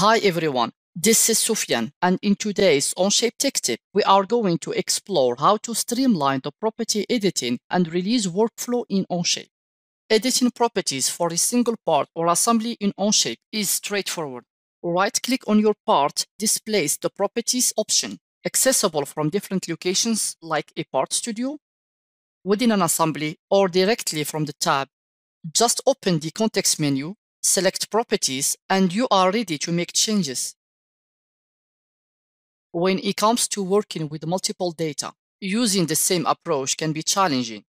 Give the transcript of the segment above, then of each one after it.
Hi everyone, this is Sufyan and in today's OnShape Tech Tip, we are going to explore how to streamline the property editing and release workflow in OnShape. Editing properties for a single part or assembly in OnShape is straightforward. Right-click on your part displays the Properties option, accessible from different locations like a part studio, within an assembly, or directly from the tab. Just open the context menu, select Properties, and you are ready to make changes. When it comes to working with multiple data, using the same approach can be challenging.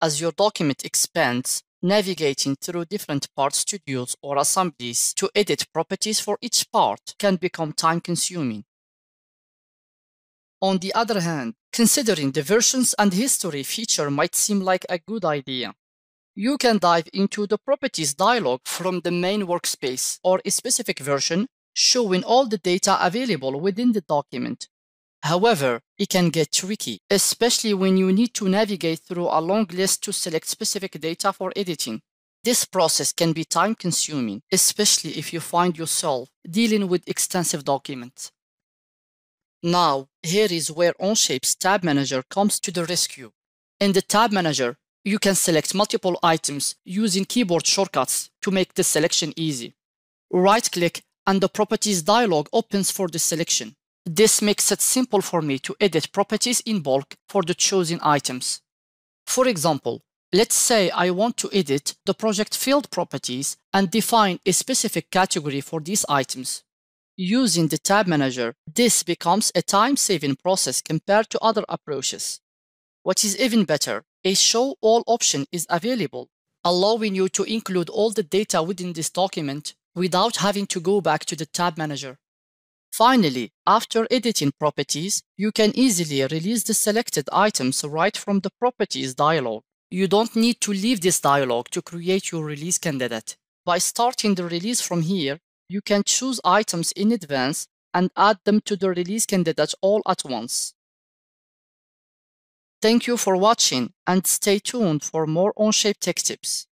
As your document expands, navigating through different part studios or assemblies to edit properties for each part can become time-consuming. On the other hand, considering the versions and history feature might seem like a good idea. You can dive into the properties dialog from the main workspace or a specific version showing all the data available within the document. However, it can get tricky, especially when you need to navigate through a long list to select specific data for editing. This process can be time consuming, especially if you find yourself dealing with extensive documents. Now, here is where OnShape's Tab Manager comes to the rescue. In the Tab Manager, you can select multiple items using keyboard shortcuts to make the selection easy. Right-click and the Properties dialog opens for the selection. This makes it simple for me to edit properties in bulk for the chosen items. For example, let's say I want to edit the project field properties and define a specific category for these items. Using the Tab Manager, this becomes a time-saving process compared to other approaches. What is even better, a Show All option is available, allowing you to include all the data within this document without having to go back to the Tab Manager. Finally, after editing properties, you can easily release the selected items right from the Properties dialog. You don't need to leave this dialog to create your release candidate. By starting the release from here, you can choose items in advance and add them to the release candidate all at once. Thank you for watching and stay tuned for more OnShape tech tips.